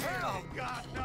hell? God, no!